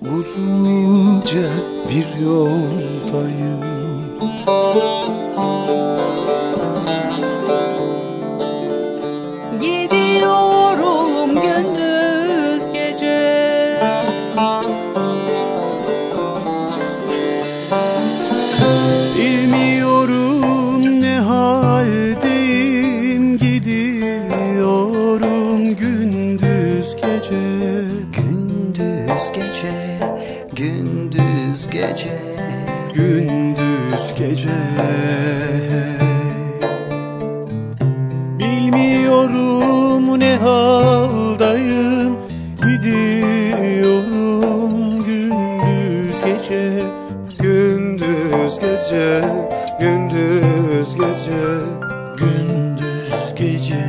Uzun ince bir yoldayım. Gidiyorum gündüz gece. Bilmiyorum ne haldeyim. Gidiyorum gündüz gece. Gündüz gece, gündüz gece. Gündüz gece. Bilmiyorum ne haldayım Gidiyorum gündüz gece. Gündüz gece Gündüz gece. Gündüz gece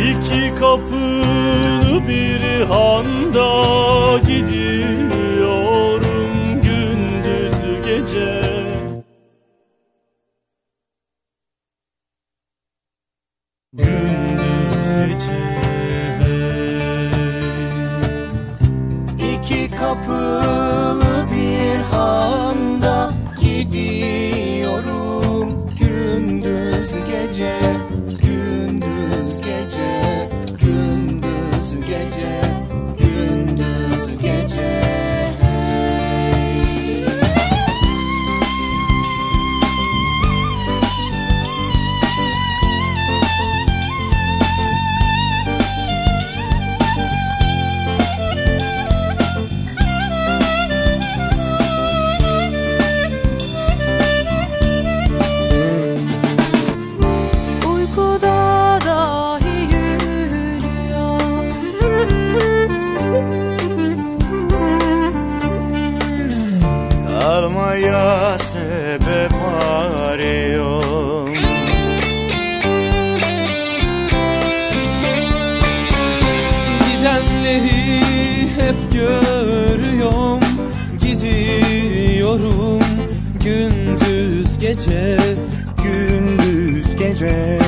İki kapılı bir handa gidiyorum gündüz gece. Gündüz gece. İki kapılı Kalmaya sebep arıyorum. Gidenleri hep görüyorum Gidiyorum. Gündüz gece Gündüz gece